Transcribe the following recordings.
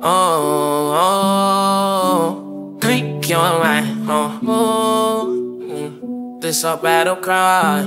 Oh, oh, your mind. Oh, oh, this a battle cry.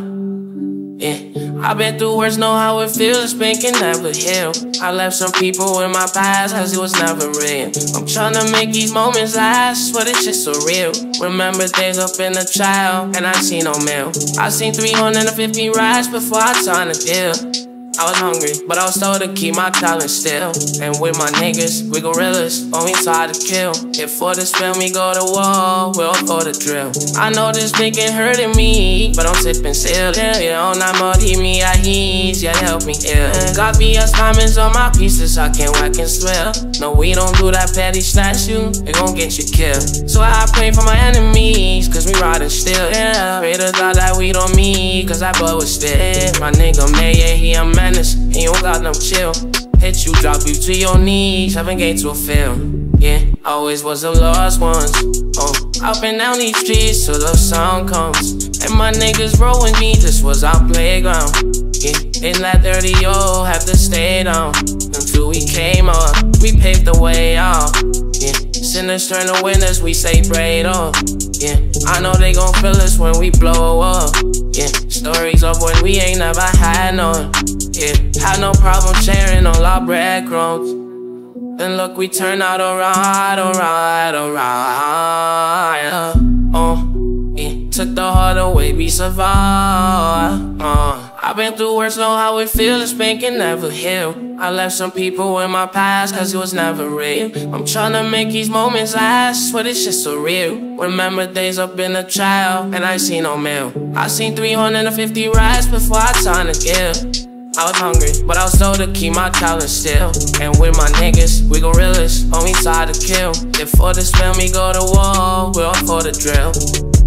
Yeah, I've been through worse, know how it feels. Pain can never heal. I left some people in my past, cause it was never real. I'm trying to make these moments last, but it's just surreal. Remember days up in the child, and I seen no meal. I seen 350 rides before I signed a deal. I was hungry, but I was told to keep my talent still. And with my niggas, we gorillas, we try to kill. If for the spin, we go to war, we'll for the drill. I know this thinking hurting me, but I'm sipping still. Yeah, on that muddy me, I heat, yeah, help me ill. Got VVS diamonds on my pieces, I can't whack and swear. No, we don't do that petty you, it gon' get you killed. So I pray for my enemies, cause we riding still. Yeah, pray to God that we don't meet, cause that boy was still. My nigga, man, yeah, he a menace, you don't got no chill. Hit you, drop you to your knees, having gained to a film. Yeah, always was the lost ones. Oh, up and down these streets till the sun comes. And my niggas roll with me, this was our playground. Yeah, in that dirty yo, have to stay down until we came up. We paved the way out. Yeah, sinners turn to winners, we say braid up. Yeah, I know they gon' feel us when we blow up. Yeah, stories of when we ain't never had none. Yeah, had no problem sharing all our breadcrumbs. Then look, we turn out alright, alright, alright. Uh, yeah, took the heart away, we survived. I've been through worse, know how it feels, pain can never heal. I left some people in my past, cause it was never real. I'm trying to make these moments last, but it's just surreal. Remember days up in a child, and I seen no mail. I seen 350 rides before I signed a deal. I was hungry, but I was told to keep my talent still. And with my niggas, we gorillas, on we side to kill. If for the spin, we go to war, we're all for the drill.